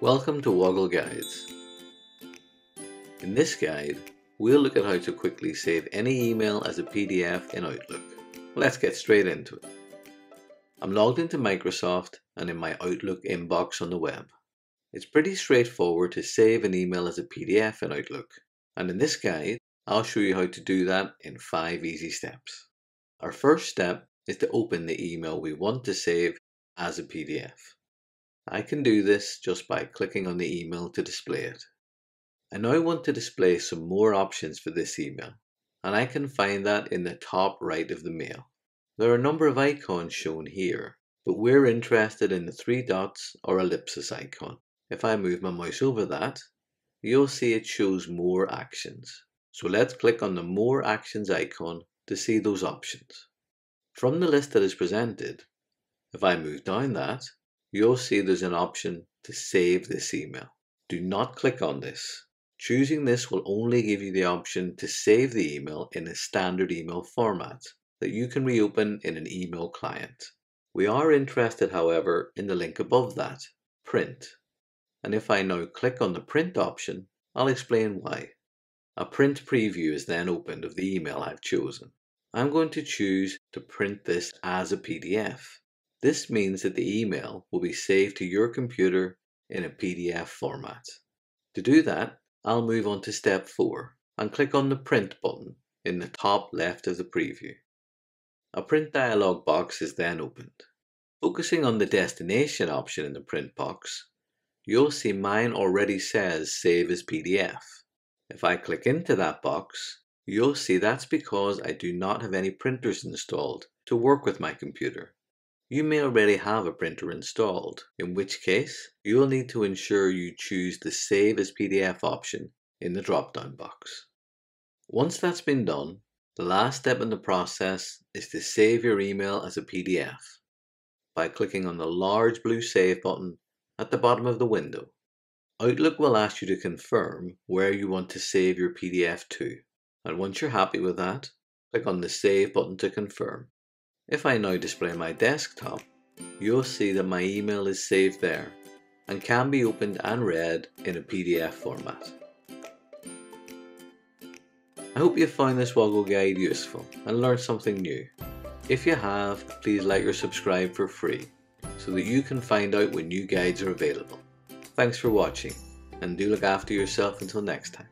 Welcome to Woggle Guides. In this guide, we'll look at how to quickly save any email as a PDF in Outlook. Let's get straight into it. I'm logged into Microsoft and in my Outlook inbox on the web. It's pretty straightforward to save an email as a PDF in Outlook, and in this guide, I'll show you how to do that in 5 easy steps. Our first step is to open the email we want to save as a PDF. I can do this just by clicking on the email to display it. I now want to display some more options for this email, and I can find that in the top right of the mail. There are a number of icons shown here, but we're interested in the three dots or ellipsis icon. If I move my mouse over that, you'll see it shows more actions. So let's click on the more actions icon to see those options. From the list that is presented, if I move down that, you'll see there's an option to save this email. Do not click on this. Choosing this will only give you the option to save the email in a standard email format that you can reopen in an email client. We are interested, however, in the link above that, print. And if I now click on the print option, I'll explain why. A print preview is then opened of the email I've chosen. I'm going to choose to print this as a PDF. This means that the email will be saved to your computer in a PDF format. To do that, I'll move on to step 4 and click on the Print button in the top left of the preview. A print dialog box is then opened. Focusing on the destination option in the print box, you'll see mine already says Save as PDF. If I click into that box, you'll see that's because I do not have any printers installed to work with my computer. You may already have a printer installed, in which case you'll need to ensure you choose the Save as PDF option in the drop-down box. Once that's been done, the last step in the process is to save your email as a PDF by clicking on the large blue Save button at the bottom of the window. Outlook will ask you to confirm where you want to save your PDF to, and once you're happy with that, click on the Save button to confirm. If I now display my desktop, you'll see that my email is saved there and can be opened and read in a PDF format. I hope you found this Woggle guide useful and learned something new. If you have, please like or subscribe for free so that you can find out when new guides are available. Thanks for watching and do look after yourself until next time.